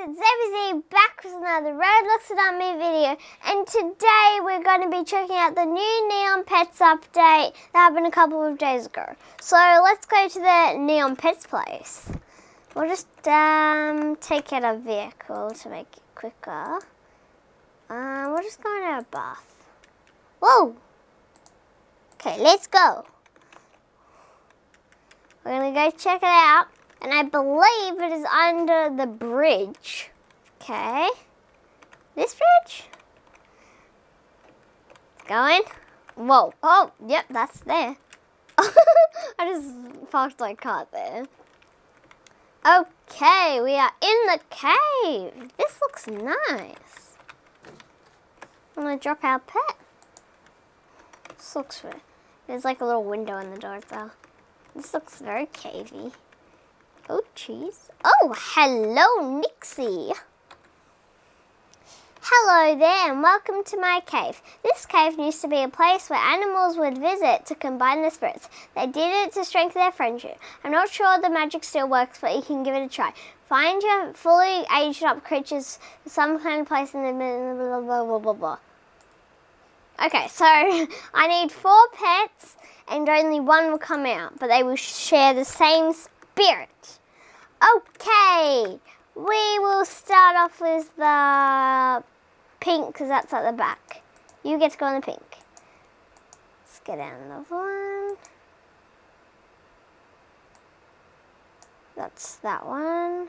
it's ZBZ back with another Roblox Adopt Me video and today we're going to be checking out the new Neon Pets update that happened a couple of days ago. So let's go to the Neon Pets place. We'll just um, take out a vehicle to make it quicker. Um, we're just going to a bath. Whoa! Okay, let's go. We're going to go check it out. And I believe it is under the bridge. Okay. This bridge? Going. Whoa. Oh, yep, that's there. I just parked my car there. Okay, we are in the cave. This looks nice. I'm gonna drop our pet. This looks. There's like a little window in the door though. This looks very cavey. Oh, cheese. Oh, hello, Nixie. Hello there and welcome to my cave. This cave used to be a place where animals would visit to combine their spirits. They did it to strengthen their friendship. I'm not sure the magic still works, but you can give it a try. Find your fully aged up creatures some kind of place in the blah blah blah blah blah. Okay, so I need four pets and only one will come out, but they will share the same spirit. Okay, we will start off with the pink because that's at the back. You get to go on the pink. Let's get another one. That's that one.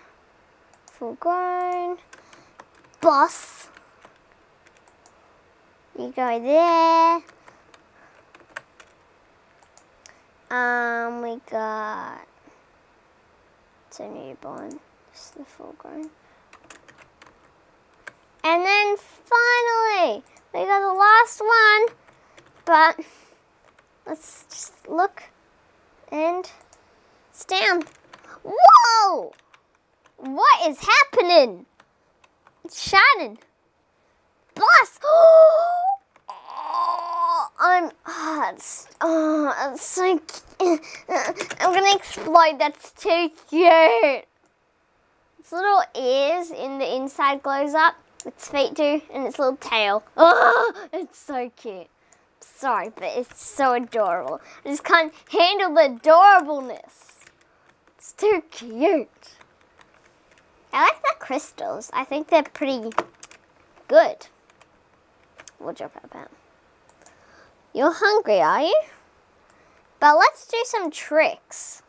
Full grown. Boss. You go there. Um, we got it's a newborn, It's the full grown. And then finally, we got the last one, but let's just look and it's down. Whoa! What is happening? It's shining. Boss! Oh! I'm, oh, it's, oh, it's so I'm gonna explode. That's too cute. Its little ears in the inside glows up. Its feet do, and its little tail. Oh, it's so cute. Sorry, but it's so adorable. I just can't handle the adorableness. It's too cute. I like the crystals. I think they're pretty good. We'll drop out that. You're hungry, are you? But let's do some tricks.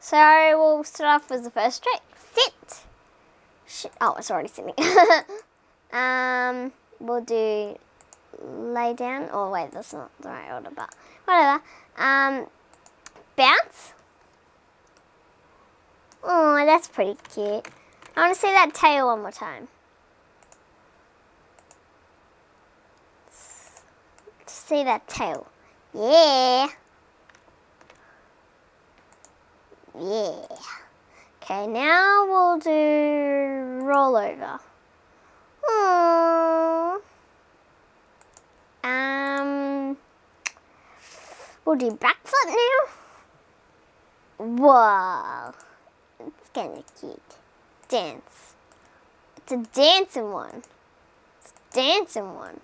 So we'll start off with the first trick. Sit. Oh, it's already sitting. um, we'll do lay down. Oh, wait, that's not the right order, but whatever. Um, bounce. Oh, that's pretty cute. I want to see that tail one more time. See that tail. Yeah. Yeah. Okay, now we'll do rollover. Um, we'll do backflip now. Whoa, it's kind of cute. Dance. It's a dancing one. It's a dancing one.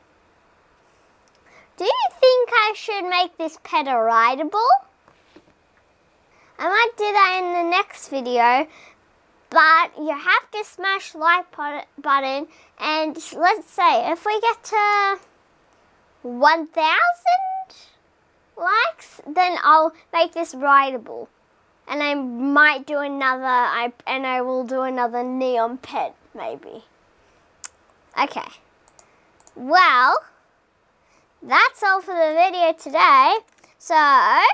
Do you think I should make this pet a rideable? I might do that in the next video, but you have to smash like button and let's say if we get to 1,000 likes, then I'll make this rideable. And I might do another, I, and I will do another neon pet, maybe. Okay. Well, that's all for the video today. So, Bye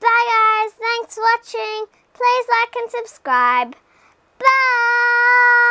guys, thanks for watching. Please like and subscribe. Bye!